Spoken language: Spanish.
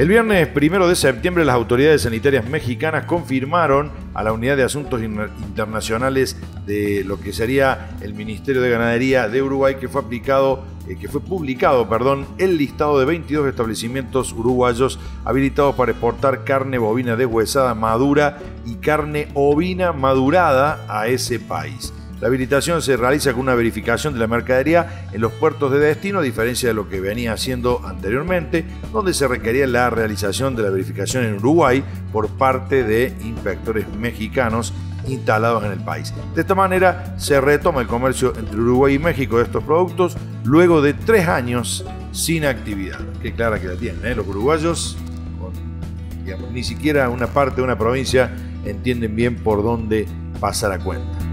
El viernes primero de septiembre las autoridades sanitarias mexicanas confirmaron a la Unidad de Asuntos Internacionales de lo que sería el Ministerio de Ganadería de Uruguay que fue aplicado eh, que fue publicado, perdón, el listado de 22 establecimientos uruguayos habilitados para exportar carne bovina deshuesada madura y carne ovina madurada a ese país. La habilitación se realiza con una verificación de la mercadería en los puertos de destino, a diferencia de lo que venía haciendo anteriormente, donde se requería la realización de la verificación en Uruguay por parte de inspectores mexicanos instalados en el país. De esta manera se retoma el comercio entre Uruguay y México de estos productos luego de tres años sin actividad. Qué clara que la tienen, ¿eh? los uruguayos, ni siquiera una parte de una provincia entienden bien por dónde pasa la cuenta.